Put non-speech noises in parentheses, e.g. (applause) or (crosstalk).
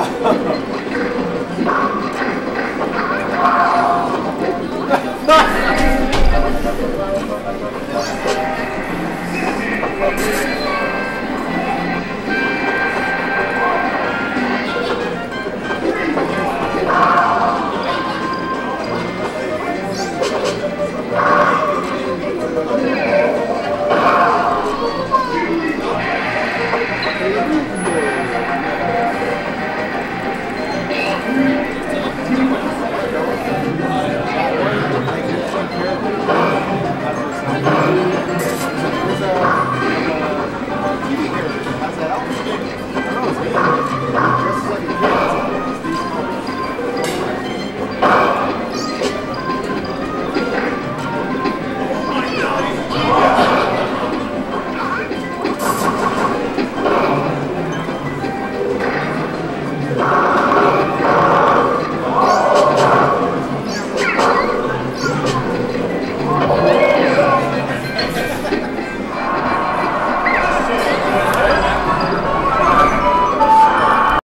Yeah. (laughs)